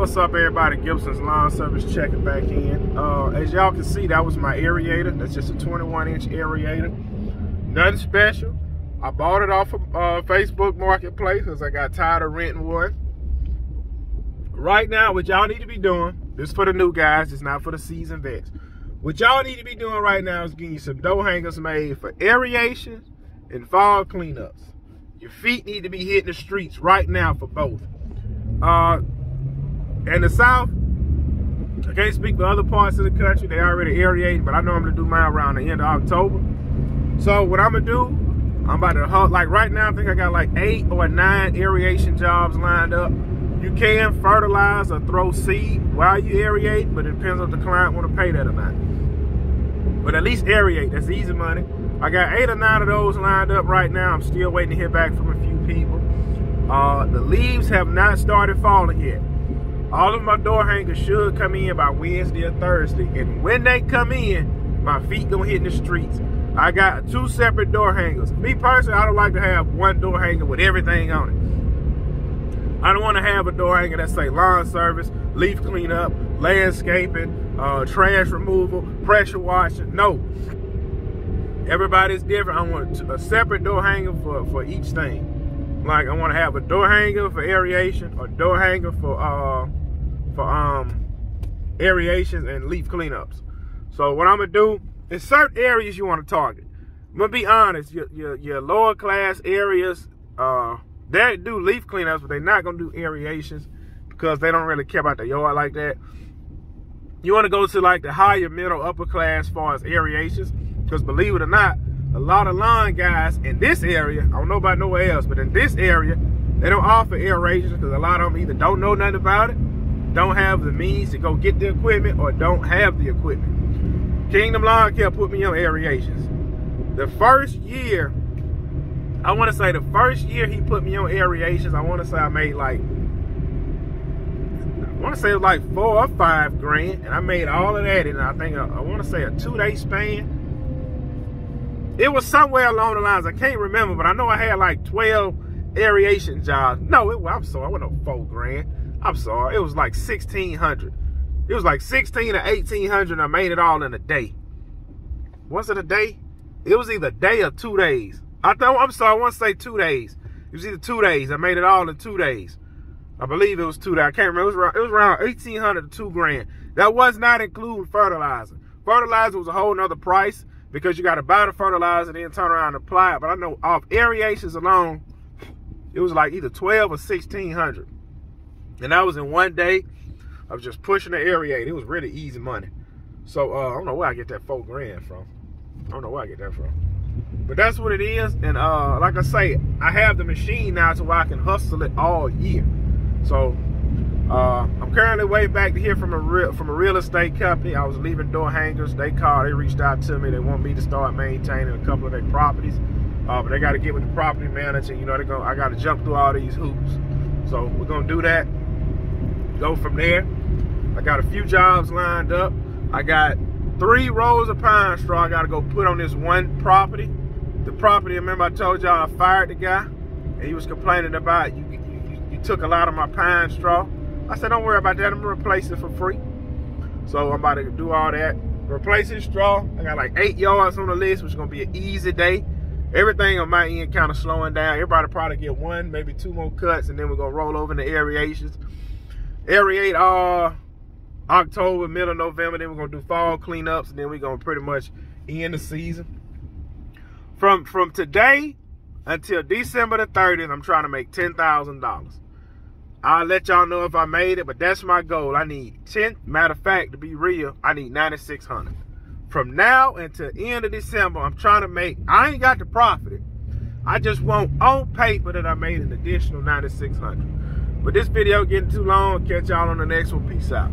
What's up, everybody? Gibson's Lawn Service checking back in. Uh, as y'all can see, that was my aerator. That's just a 21-inch aerator. Nothing special. I bought it off of uh, Facebook Marketplace because I got tired of renting one. Right now, what y'all need to be doing, this for the new guys, it's not for the seasoned vets. What y'all need to be doing right now is getting some door hangers made for aeration and fall cleanups. Your feet need to be hitting the streets right now for both. Uh, in the South, I can't speak for other parts of the country. They already aerating, but I know I'm gonna do mine around the end of October. So what I'm gonna do, I'm about to hunt. like right now. I think I got like eight or nine aeration jobs lined up. You can fertilize or throw seed while you aerate, but it depends if the client want to pay that or not. But at least aerate. That's easy money. I got eight or nine of those lined up right now. I'm still waiting to hear back from a few people. Uh, the leaves have not started falling yet. All of my door hangers should come in by Wednesday or Thursday. And when they come in, my feet gonna hit the streets. I got two separate door hangers. Me personally, I don't like to have one door hanger with everything on it. I don't want to have a door hanger that say lawn service, leaf cleanup, landscaping, uh, trash removal, pressure washing. No. Everybody's different. I want a separate door hanger for, for each thing. Like I want to have a door hanger for aeration, a door hanger for uh for um aerations and leaf cleanups. So what I'm gonna do is certain areas you want to target. I'm gonna be honest, your your, your lower class areas, uh, they do leaf cleanups, but they're not gonna do aerations because they don't really care about the yard like that. You want to go to like the higher, middle, upper class as far as aerations, because believe it or not, a lot of lawn guys in this area, I don't know about nowhere else, but in this area, they don't offer aerations because a lot of them either don't know nothing about it, don't have the means to go get the equipment, or don't have the equipment. Kingdom Lawn Care put me on aerations. The first year, I want to say the first year he put me on aerations, I want to say I made like I want to say like four or five grand, and I made all of that in I think I want to say a two day span. It was somewhere along the lines. I can't remember, but I know I had like twelve aeration jobs. No, it, I'm sorry, I wasn't no four grand. I'm sorry, it was like sixteen hundred. It was like sixteen or eighteen hundred. I made it all in a day. Was it a day? It was either day or two days. I thought I'm sorry, I want to say two days. It was either two days. I made it all in two days. I believe it was two. days. I can't remember. It was around, it was around eighteen hundred to two grand. That was not including fertilizer. Fertilizer was a whole nother price because you got to buy the fertilizer and then turn around and apply it. But I know off aerations alone, it was like either twelve or sixteen hundred. And that was in one day of just pushing the aerate. It was really easy money. So uh, I don't know where I get that four grand from. I don't know where I get that from. But that's what it is. And uh, like I say, I have the machine now to where I can hustle it all year. So uh, I'm currently waiting back to hear from a real from a real estate company. I was leaving door hangers. They called. They reached out to me. They want me to start maintaining a couple of their properties. Uh, but they got to get with the property manager. You know, they're. I got to jump through all these hoops. So we're gonna do that. Go from there. I got a few jobs lined up. I got three rolls of pine straw. I got to go put on this one property. The property. Remember, I told y'all I fired the guy, and he was complaining about you took a lot of my pine straw. I said, don't worry about that. I'm gonna replace it for free. So I'm about to do all that. Replacing straw. I got like eight yards on the list, which is gonna be an easy day. Everything on my end kind of slowing down. Everybody probably get one, maybe two more cuts, and then we're gonna roll over into aerations. Aerate all uh, October, middle of November. Then we're gonna do fall cleanups, and then we're gonna pretty much end the season. From from today until December the 30th, I'm trying to make ten thousand dollars. I'll let y'all know if I made it, but that's my goal. I need 10. Matter of fact, to be real, I need 9,600. From now until end of December, I'm trying to make, I ain't got to profit it. I just want on paper that I made an additional 9,600. But this video getting too long. Catch y'all on the next one. Peace out.